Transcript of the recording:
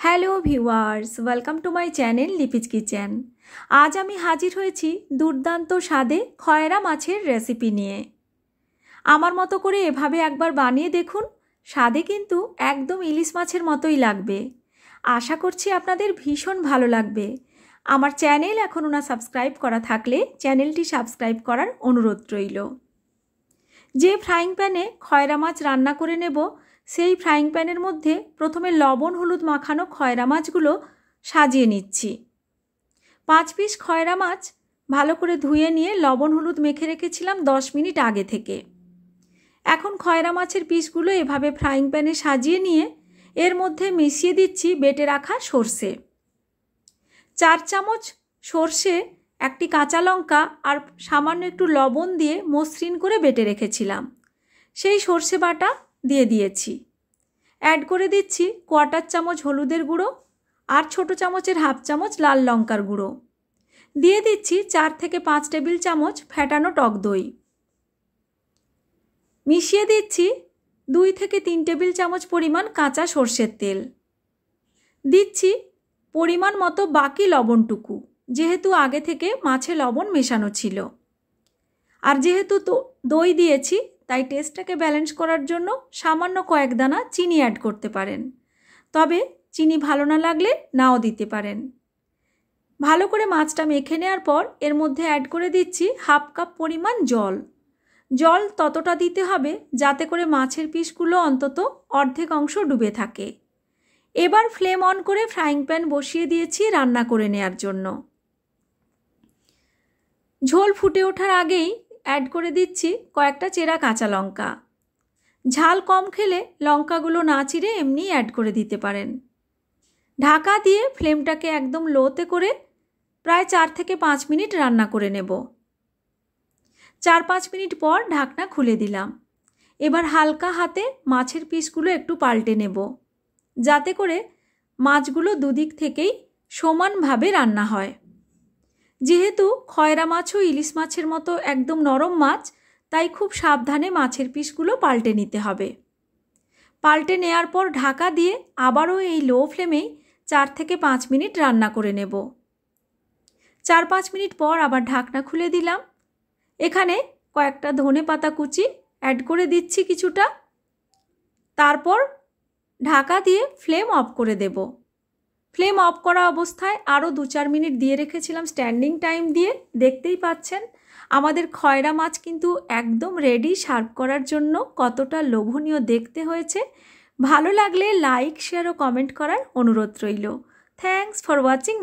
Hello viewers, welcome to my channel Lipi's kitchen. আজ আমি হাজির হয়েছি দুর্দান্ত স্বাদে খয়রা মাছের রেসিপি নিয়ে। আমার মতো করে এভাবে একবার বানিয়ে দেখুন, স্বাদে কিন্তু একদম ইলিশ মাছের মতোই লাগবে। আশা করছি আপনাদের ভীষণ ভালো লাগবে। আমার চ্যানেল এখনও না সাবস্ক্রাইব করা থাকলে চ্যানেলটি সাবস্ক্রাইব করার অনুরোধ রইল। যে ফ্রাইং প্যানে খয়রা মাছ রান্না করে নেব সেই ফ্রাইং প্যানের মধ্যে প্রথমে লবণ, হলুদ মাখানো খয়রা মাছগুলো সাজিয়ে নিচ্ছি। পাঁচ পিস খয়রা মাছ ভালো করে ধুয়ে নিয়ে লবণ, হলুদ মেখে রেখেছিলাম দশ মিনিট আগে থেকে। এখন খয়রা মাছের পিসগুলো এভাবে ফ্রাইং প্যানে সাজিয়ে নিয়ে এর মধ্যে মিশিয়ে দিচ্ছি বেটে রাখা সর্ষে। চার চামচ সর্ষে, একটি কাঁচা লঙ্কা আর সামান্য একটু লবণ দিয়ে মসৃণ করে বেটে রেখেছিলাম। সেই সর্ষে বাটা দিয়ে দিয়েছি। অ্যাড করে দিচ্ছি কোয়াটার চামচ হলুদের গুঁড়ো আর ছোট চামচের হাফ চামচ লাল লঙ্কার গুঁড়ো। দিয়ে দিচ্ছি চার থেকে পাঁচ টেবিল চামচ ফ্যাটানো টক দই। মিশিয়ে দিচ্ছি দুই থেকে তিন টেবিল চামচ পরিমাণ কাঁচা সর্ষের তেল। দিচ্ছি পরিমাণ মতো বাকি লবণটুকু, যেহেতু আগে থেকে মাছে লবণ মেশানো ছিল। আর যেহেতু দই দিয়েছি তাই টেস্টটাকে ব্যালেন্স করার জন্য সামান্য কয়েক দানা চিনি অ্যাড করতে পারেন। তবে চিনি ভালো না লাগলে নাও দিতে পারেন। ভালো করে মাছটা মেখে নেওয়ার পর এর মধ্যে অ্যাড করে দিচ্ছি হাফ কাপ পরিমাণ জল। জল ততটা দিতে হবে যাতে করে মাছের পিসগুলো অন্তত অর্ধেক অংশ ডুবে থাকে। এবার ফ্লেম অন করে ফ্রাইং প্যান বসিয়ে দিয়েছি রান্না করে নেয়ার জন্য। ঝোল ফুটে ওঠার আগেই অ্যাড করে দিচ্ছি কয়েকটা চেরা কাঁচা লঙ্কা। ঝাল কম খেলে লঙ্কাগুলো না চিড়ে এমনি অ্যাড করে দিতে পারেন। ঢাকা দিয়ে ফ্লেমটাকে একদম লোতে করে প্রায় চার থেকে পাঁচ মিনিট রান্না করে নেব। চার পাঁচ মিনিট পর ঢাকনা খুলে দিলাম। এবার হালকা হাতে মাছের পিসগুলো একটু পাল্টে নেব, যাতে করে মাছগুলো দুদিক থেকেই সমানভাবে রান্না হয়। যেহেতু খয়রা মাছও ইলিশ মাছের মতো একদম নরম মাছ, তাই খুব সাবধানে মাছের পিসগুলো পাল্টে নিতে হবে। পাল্টে নেয়ার পর ঢাকা দিয়ে আবারও এই লো ফ্লেমেই চার থেকে পাঁচ মিনিট রান্না করে নেব। চার পাঁচ মিনিট পর আবার ঢাকনা খুলে দিলাম। এখানে কয়েকটা ধনে পাতা কুচি অ্যাড করে দিচ্ছি কিছুটা। তারপর ঢাকা দিয়ে ফ্লেম অফ করে দেব। ফ্লেম অফ করা অবস্থায় আরও দু চার মিনিট দিয়ে রেখেছিলাম স্ট্যান্ডিং টাইম দিয়ে, দেখতেই পাচ্ছেন। আমাদের খয়রা মাছ কিন্তু একদম রেডি সার্ভ করার জন্য কতটা লোভনীয় দেখতে হয়েছে। ভালো লাগলে লাইক শেয়ার ও কমেন্ট করার অনুরোধ রইল। Thanks for watching